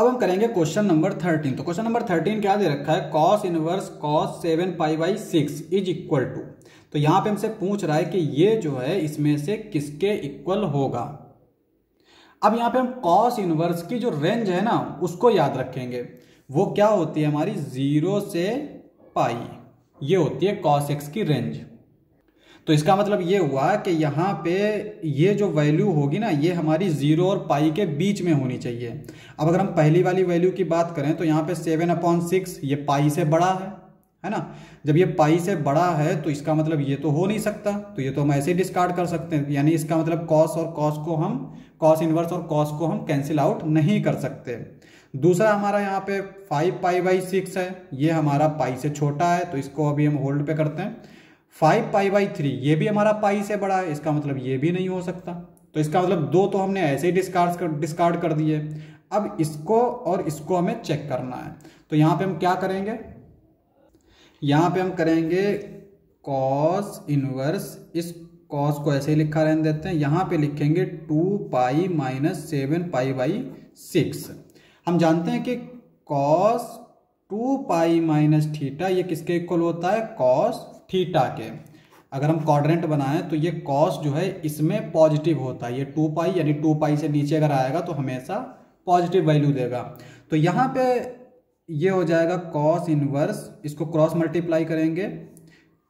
अब हम करेंगे क्वेश्चन नंबर थर्टीन तो क्वेश्चन नंबर थर्टीन क्या दे रखा है? Cos inverse cos seven pi by six is equal to तो यहाँ पे हमसे पूछ रहा है कि ये जो है, इसमें से किसके इक्वल होगा? अब यहाँ पे हम कॉस इनवर्स की जो रेंज है ना, उसको याद रखेंगे। वो क्या होती है हमारी? ज़ीरो से पाई ये होती है कॉस एक्स की रेंज तो इसका मतलब ये हुआ कि यहाँ पे ये जो वैल्यू होगी ना, ये हमारी ज़ीरो और पाई के बीच में होनी चाहिए। अब अगर हम पहली वाली वैल्यू की बात करें तो यहाँ पे सेवन अपॉन सिक्स ये पाई से बड़ा है है ना? जब ये पाई से बड़ा है तो इसका मतलब ये तो हो नहीं सकता तो ये तो हम ऐसे ही डिस्कार्ड कर सकते हैं। यानी इसका मतलब कॉस और कॉस को हम कॉस इनवर्स और कॉस को हम कैंसिल आउट नहीं कर सकते। दूसरा हमारा यहाँ पे फाइव पाई बाई सिक्स है, ये हमारा पाई से छोटा है तो इसको अभी हम होल्ड पे करते हैं। फाइव पाई बाई थ्री, ये भी हमारा पाई से बड़ा है, इसका मतलब ये भी नहीं हो सकता। तो इसका मतलब दो तो हमने ऐसे ही डिस्कार्ड कर डिस्कार्ड कर दिए। अब इसको और इसको हमें चेक करना है। तो यहाँ पे हम क्या करेंगे? यहाँ पे हम करेंगे कॉस इनवर्स इस कॉस को ऐसे ही लिखा रहने देते हैं। यहाँ पे लिखेंगे two pi minus seven pi by six हम जानते हैं कि cos two pi minus theta ये किसके इक्वल होता है? कॉस थीटा के। अगर हम क्वाड्रेंट बनाएँ तो ये कॉस जो है, इसमें पॉजिटिव होता है। ये टू पाई यानी टू पाई से नीचे अगर आएगा तो हमेशा पॉजिटिव वैल्यू देगा। तो यहाँ पे ये हो जाएगा कॉस इनवर्स इसको क्रॉस मल्टीप्लाई करेंगे।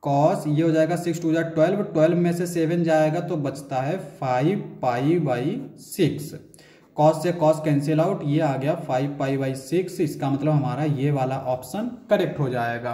कॉस ये हो जाएगा सिक्स टू जा ट्वेल्व ट्वेल्व में से सेवन जाएगा तो बचता है five pi by six cos से कॉस कैंसिल आउट ये आ गया फाइव पाई बाई सिक्स इसका मतलब हमारा ये वाला ऑप्शन करेक्ट हो जाएगा।